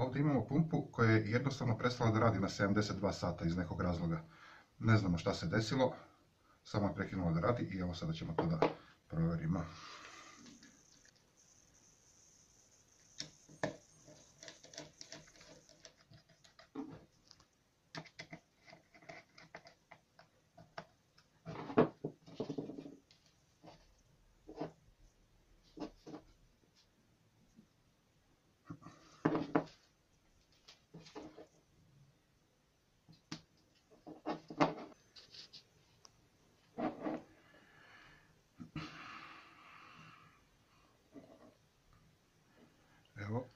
Ovdje imamo pumpu koja je jednostavno prestala da radi na 72 sata iz nekog razloga. Ne znamo šta se desilo, samo je prekinula da radi i evo sada ćemo to da provjerimo. Evo,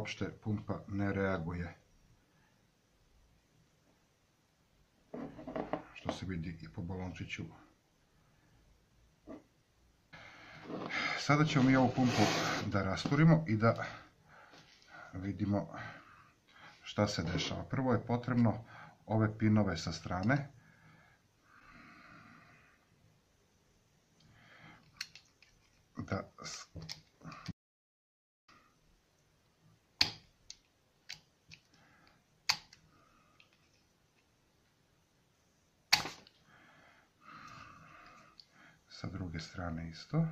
uopšte pumpa ne reaguje. Što se vidi i po balončiću. Sada ćemo mi ovu pumpu da rasturimo i da vidimo šta se dešava. Prvo je potrebno ove pinove sa strane da sa druge strane isto.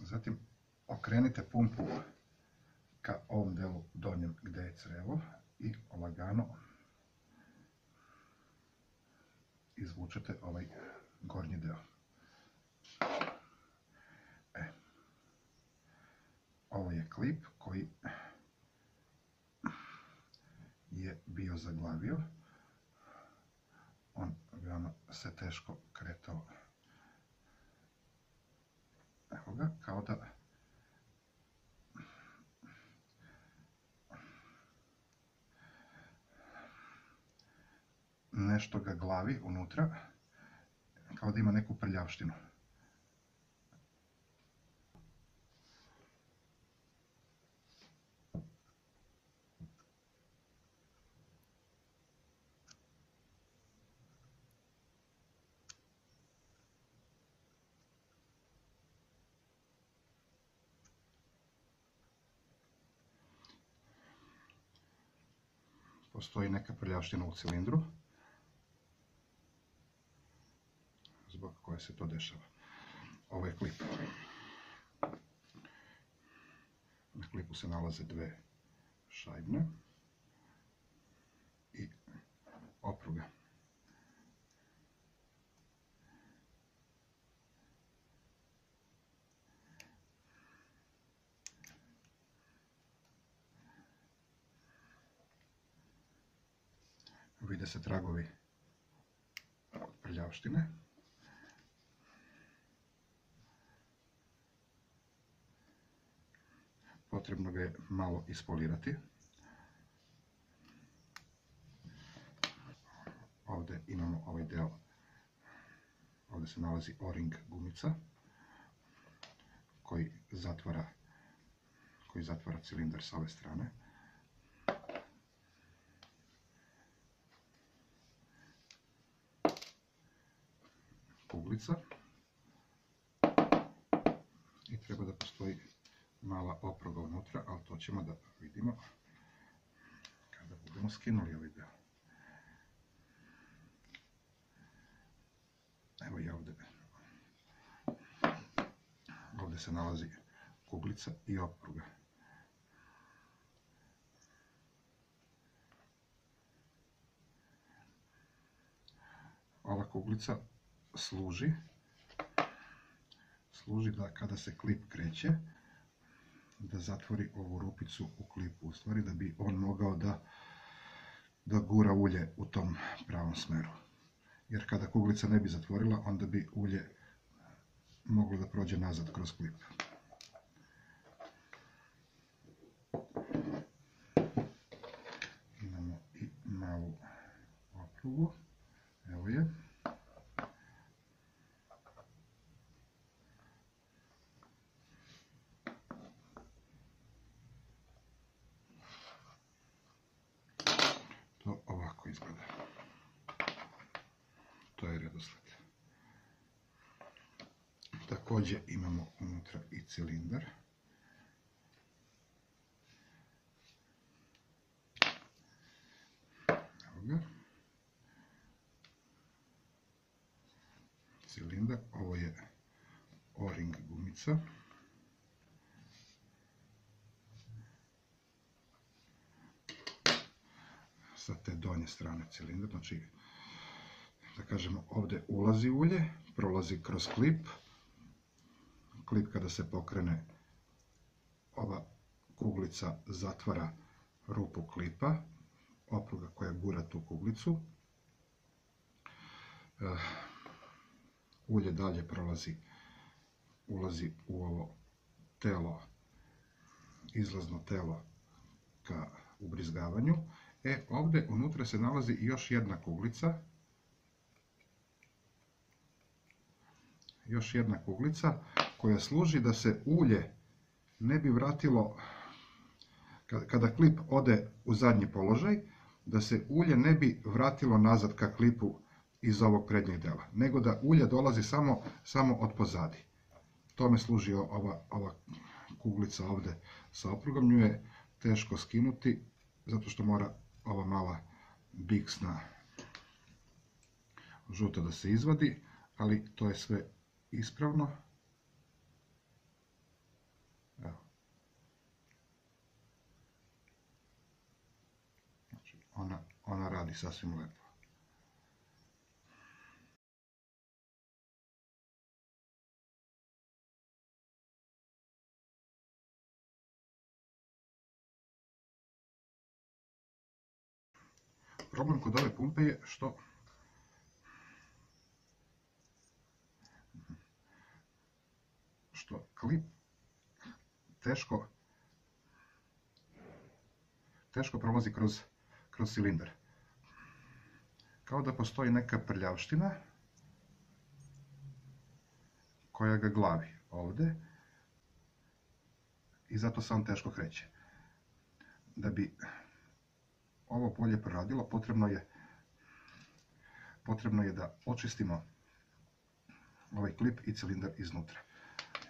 Zatim okrenite pumpu ka ovom delu donjem gdje je crevo i lagano izvučete ovaj gornji deo. E. Ovo je klip koji je bio zaglavio. On veoma se teško kretao. Evo ga, kao da nešto ga glavi unutra, kao da ima neku prljavštinu. Postoji neka prljavština u cilindru. Zbog koje se to dešava. Ovo je klip. Na klipu se nalaze dve šajbne i opruga. Vide se tragovi prljavštine. Potrebno ga je malo ispolirati. Ovdje imamo ovaj deo, ovdje se nalazi o-ring gumica koji zatvara koji zatvara cilindar s ove strane. Kuglica. I treba da postoji mala opruga unutra, ali to ćemo da vidimo kada budemo skinuli ovaj deo. Evo i ovdje. Ovdje se nalazi kuglica i opruga. Ova kuglica služi služi da kada se klip kreće, da zatvori ovu rupicu u klipu, u stvari da bi on mogao da, da gura ulje u tom pravom smeru. Jer kada kuglica ne bi zatvorila, onda bi ulje moglo da prođe nazad kroz klip. Imamo i malu oprugu. Evo je. To ovako izgleda. To je redosled. Također imamo unutra i cilindar. Evo ga. Cilindar, ovo je o-ring gumica. Sa te donje strane cilindra, znači da kažemo ovdje ulazi ulje, prolazi kroz klip, klip kada se pokrene ova kuglica zatvara rupu klipa, opruga koja gura tu kuglicu. Ulje dalje prolazi, ulazi u ovo telo, izlazno telo ka ubrizgavanju. E, ovdje unutra se nalazi još jedna kuglica, još jedna kuglica koja služi da se ulje ne bi vratilo kada klip ode u zadnji položaj, da se ulje ne bi vratilo nazad ka klipu iz ovog prednjeg dela, nego da ulje dolazi samo, samo od pozadi. Tome služi ova, ova kuglica ovdje sa oprugom, nju je teško skinuti, zato što mora ova mala biksna žuta da se izvadi, ali to je sve ispravno. Ona, ona radi sasvim lepo. Problem kod ove pumpe je što što klip teško teško prolazi kroz, kroz cilindar. Kao da postoji neka prljavština koja ga glavi ovdje i zato se on teško kreće. Da bi ovo polje proradilo, potrebno je potrebno je da očistimo ovaj klip i cilindar iznutra.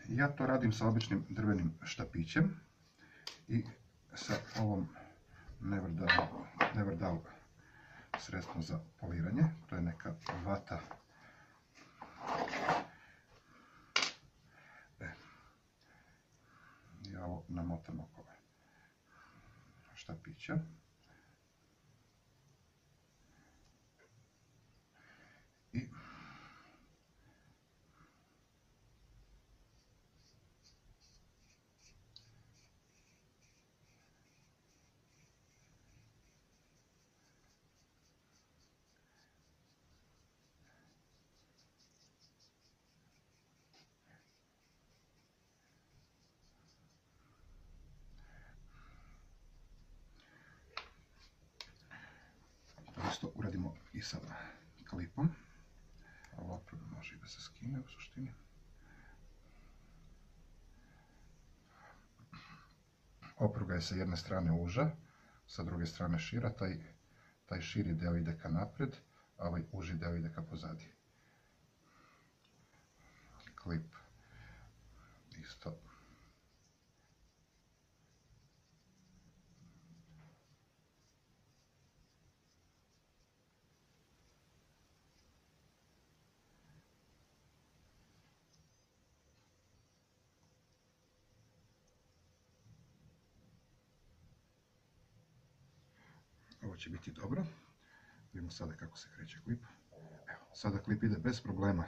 Ja to radim sa običnim drvenim štapićem i sa ovom Neverdal sredstvom za poliranje. To je neka vata e, ja ovo namotam oko štapića. isto uradimo i sa klipom. Ovo može i da se skine u suštini. Opruga je sa jedne strane uža, sa druge strane šira, taj, taj širi deo ide ka napred, a ovaj uži deo ide ka pozadi. Klip isto Ovo će biti dobro. Vidimo sada kako se kreće klip. Evo, sada klip ide bez problema.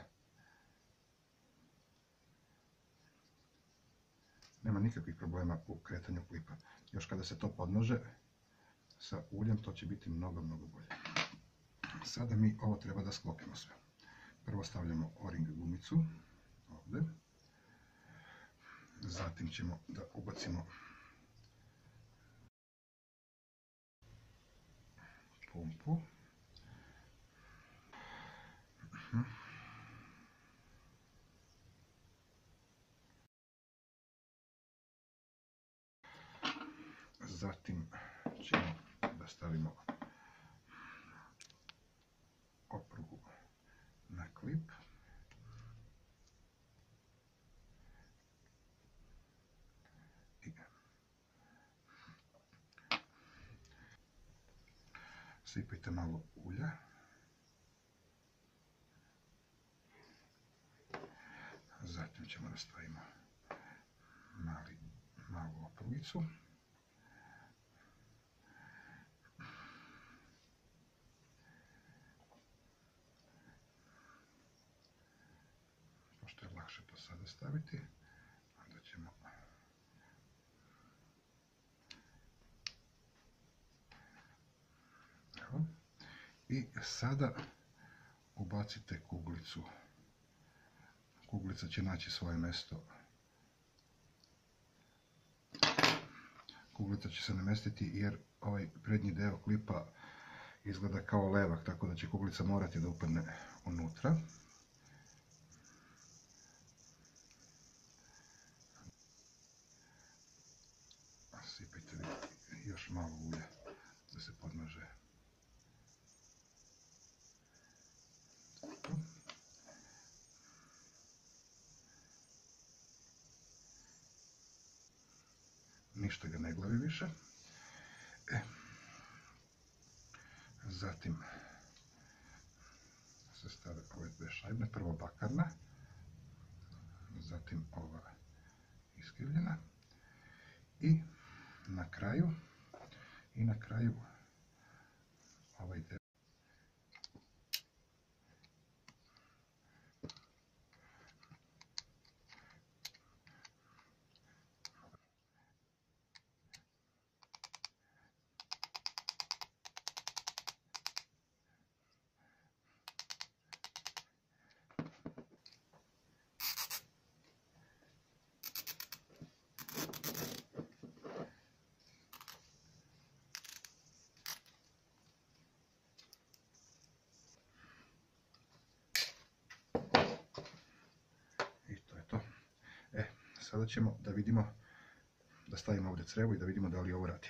Nema nikakvih problema u kretanju klipa. Još kada se to podnože sa uljem, to će biti mnogo, mnogo bolje. Sada mi ovo treba da sklopimo sve. Prvo stavljamo o-ring gumicu ovdje. Zatim ćemo da ubacimo pumpu. Mhm. Zatim ćemo da stavimo sipajte malo ulja. Zatim ćemo da stavimo malu oprugicu. Pošto je lakše to sada staviti, onda ćemo Evo. I sada ubacite kuglicu kuglica će naći svoje mjesto. Kuglica će se namestiti jer ovaj prednji deo klipa izgleda kao levak, tako da će kuglica morati da upadne unutra. Sipajte još malo ulje da se podmaže. Ništa ga ne glavi više. E, zatim se stave ove dve šajbne, prvo bakarna, zatim ova iskrivljena i na kraju i na kraju ovaj deo Sada ćemo da vidimo, da stavimo ovdje crevo i da vidimo da li ovo radi.